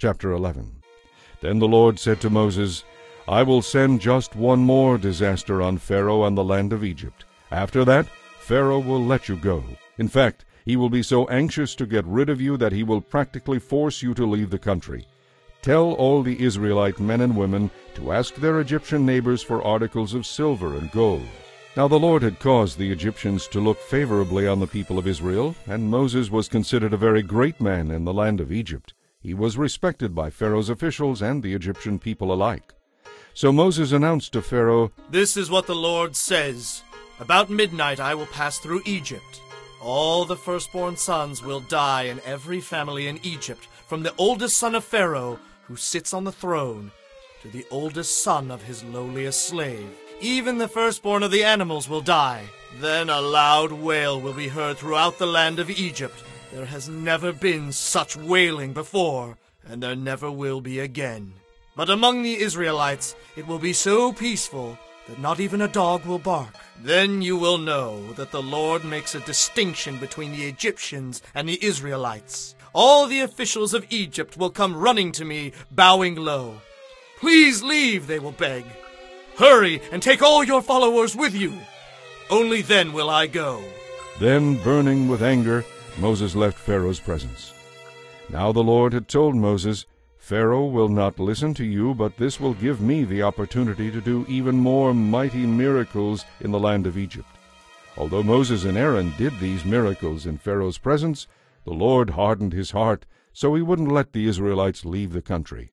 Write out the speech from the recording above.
Chapter 11 Then the Lord said to Moses, I will send just one more disaster on Pharaoh and the land of Egypt. After that, Pharaoh will let you go. In fact, he will be so anxious to get rid of you that he will practically force you to leave the country. Tell all the Israelite men and women to ask their Egyptian neighbors for articles of silver and gold. Now the Lord had caused the Egyptians to look favorably on the people of Israel, and Moses was considered a very great man in the land of Egypt. He was respected by Pharaoh's officials and the Egyptian people alike. So Moses announced to Pharaoh, This is what the Lord says. About midnight I will pass through Egypt. All the firstborn sons will die in every family in Egypt, from the oldest son of Pharaoh, who sits on the throne, to the oldest son of his lowliest slave. Even the firstborn of the animals will die. Then a loud wail will be heard throughout the land of Egypt. There has never been such wailing before, and there never will be again. But among the Israelites it will be so peaceful that not even a dog will bark. Then you will know that the Lord makes a distinction between the Egyptians and the Israelites. All the officials of Egypt will come running to me, bowing low. Please leave, they will beg. Hurry and take all your followers with you. Only then will I go. Then, burning with anger, Moses left Pharaoh's presence. Now the Lord had told Moses, Pharaoh will not listen to you, but this will give me the opportunity to do even more mighty miracles in the land of Egypt. Although Moses and Aaron did these miracles in Pharaoh's presence, the Lord hardened his heart, so he wouldn't let the Israelites leave the country.